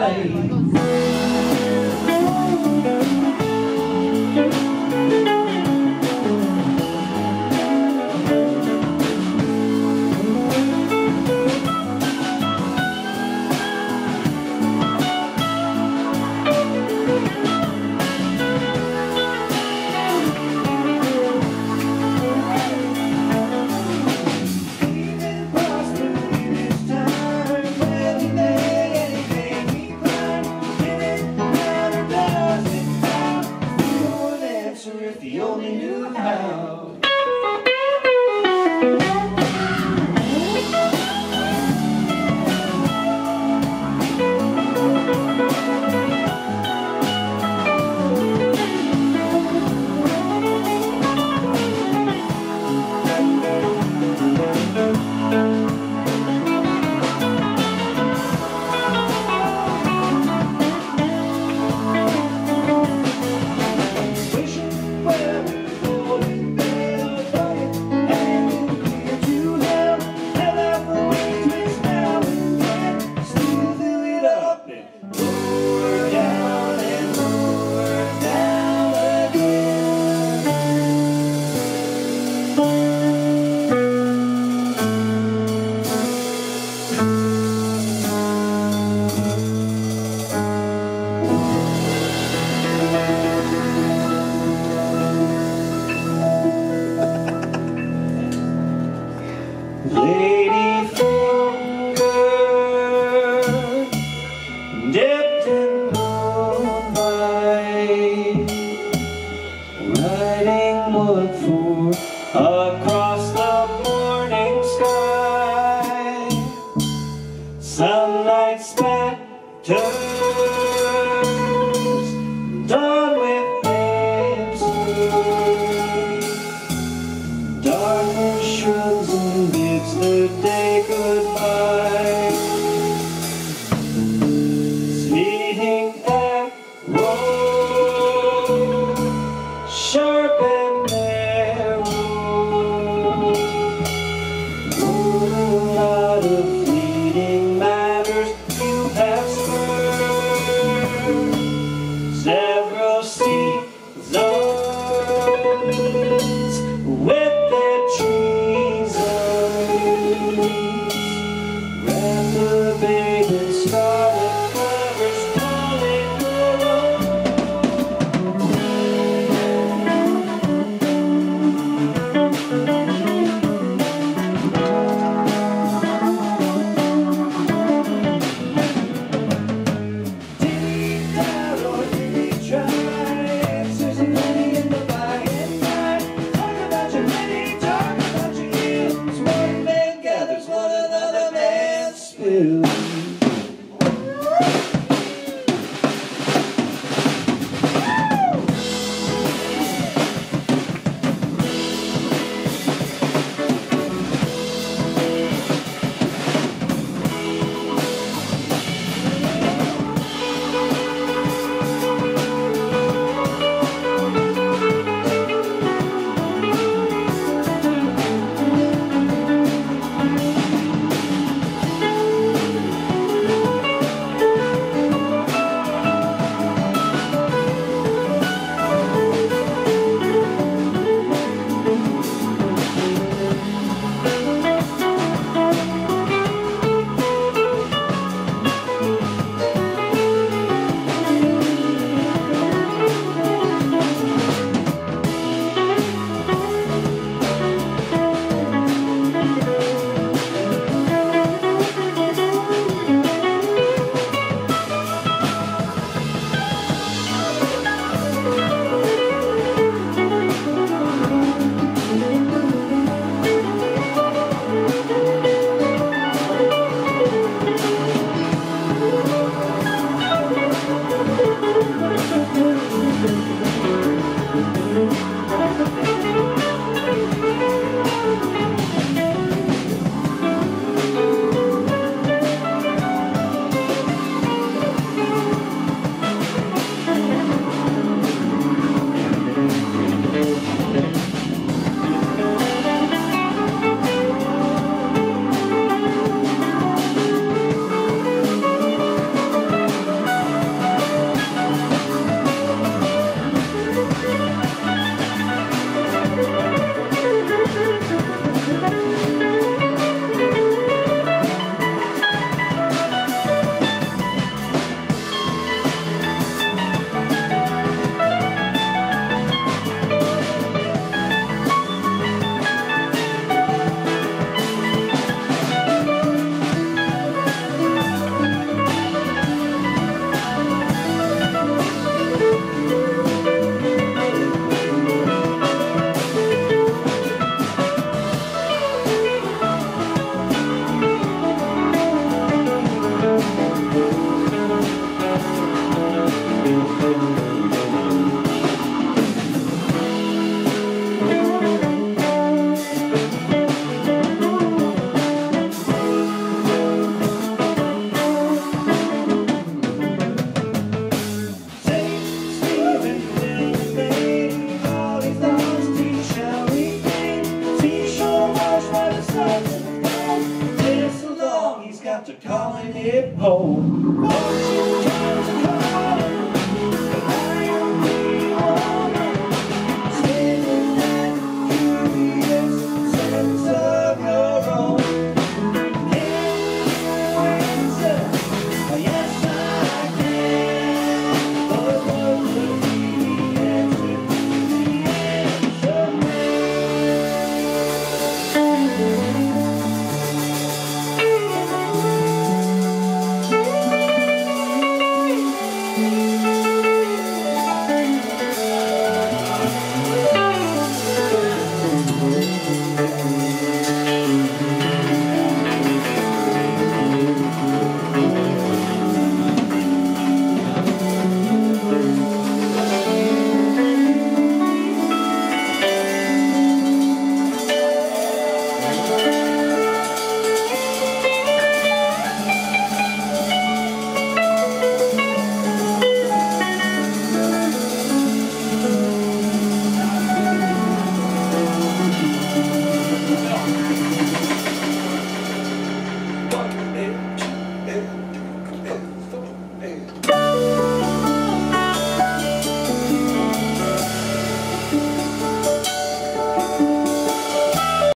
all arrow, it home.